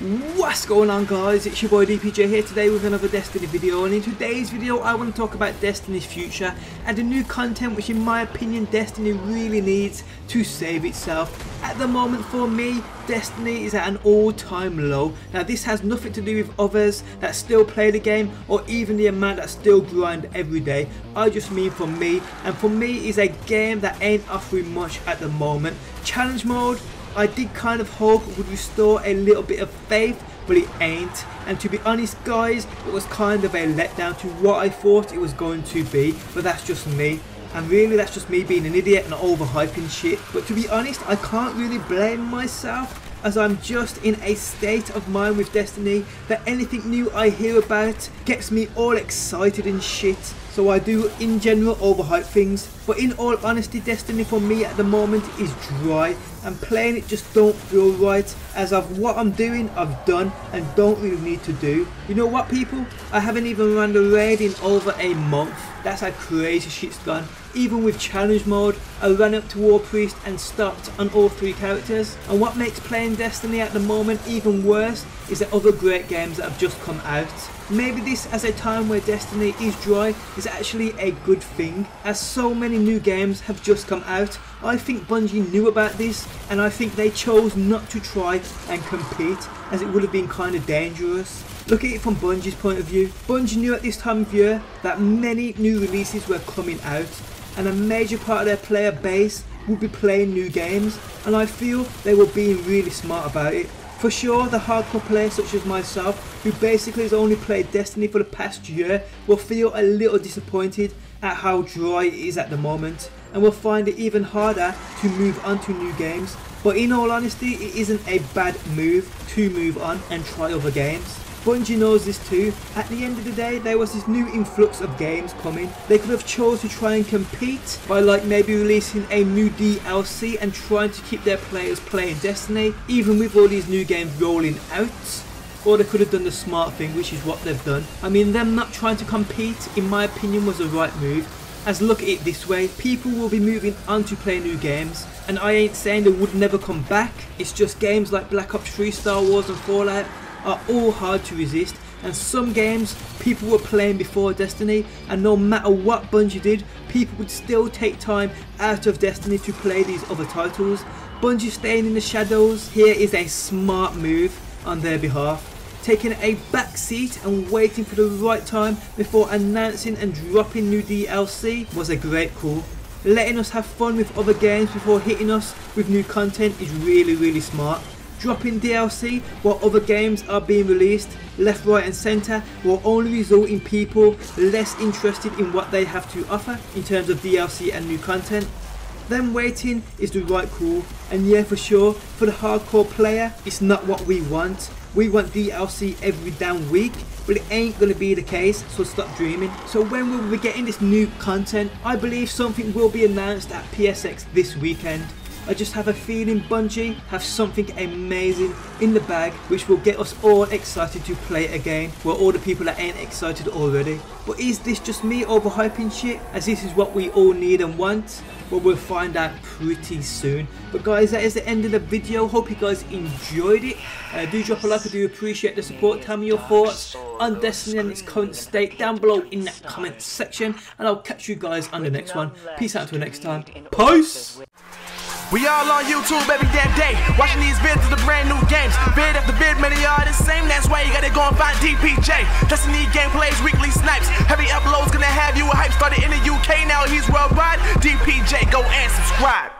What's going on guys, it's your boy DPJ here today with another Destiny video and in today's video I want to talk about Destiny's future and the new content which in my opinion Destiny really needs to save itself. At the moment for me, Destiny is at an all-time low. Now this has nothing to do with others that still play the game or even the amount that still grind every day. I just mean for me and for me is a game that ain't offering much at the moment. Challenge mode I did kind of hope it would restore a little bit of faith but it ain't. And to be honest guys it was kind of a letdown to what I thought it was going to be but that's just me. And really that's just me being an idiot and overhyping shit. But to be honest I can't really blame myself as I'm just in a state of mind with Destiny that anything new I hear about gets me all excited and shit. So I do in general overhype things, but in all honesty Destiny for me at the moment is dry and playing it just don't feel right as of what I'm doing I've done and don't really need to do. You know what people? I haven't even run the raid in over a month. That's how crazy shit's gone. Even with challenge mode, I ran up to War Priest and stopped on all three characters. And what makes playing Destiny at the moment even worse is the other great games that have just come out. Maybe this as a time where Destiny is dry is actually a good thing as so many new games have just come out. I think Bungie knew about this and I think they chose not to try and compete as it would have been kind of dangerous. Look at it from Bungie's point of view. Bungie knew at this time of year that many new releases were coming out and a major part of their player base would be playing new games and I feel they were being really smart about it. For sure, the hardcore player such as myself, who basically has only played Destiny for the past year, will feel a little disappointed at how dry it is at the moment and will find it even harder to move on to new games. But in all honesty, it isn't a bad move to move on and try other games. Bungie knows this too. At the end of the day, there was this new influx of games coming. They could have chose to try and compete by like maybe releasing a new DLC and trying to keep their players playing Destiny, even with all these new games rolling out. Or they could have done the smart thing, which is what they've done. I mean, them not trying to compete, in my opinion, was the right move. As look at it this way, people will be moving on to play new games, and I ain't saying they would never come back, it's just games like Black Ops 3, Star Wars and Fallout are all hard to resist and some games people were playing before Destiny and no matter what Bungie did people would still take time out of Destiny to play these other titles. Bungie staying in the shadows here is a smart move on their behalf taking a back seat and waiting for the right time before announcing and dropping new DLC was a great call. Letting us have fun with other games before hitting us with new content is really really smart dropping DLC while other games are being released left, right and centre will only result in people less interested in what they have to offer in terms of DLC and new content. Then waiting is the right call and yeah for sure for the hardcore player it's not what we want. We want DLC every damn week but it ain't gonna be the case so stop dreaming. So when will we be getting this new content? I believe something will be announced at PSX this weekend. I just have a feeling Bungie have something amazing in the bag which will get us all excited to play it again while all the people that ain't excited already. But is this just me overhyping shit as this is what we all need and want? Well we'll find out pretty soon. But guys that is the end of the video. Hope you guys enjoyed it. Uh, do drop a like, I do appreciate the support. Tell me your thoughts on Destiny and its current state down below in that comment section. And I'll catch you guys on the next one. Peace out until next time. Peace! We all on YouTube every damn day, watching these vids of the brand new games. Vid after vid, many are the same. That's why you gotta go and find DPJ. Just need gameplays, weekly snipes. Heavy uploads gonna have you a hype. Started in the UK, now he's worldwide. DPJ, go and subscribe.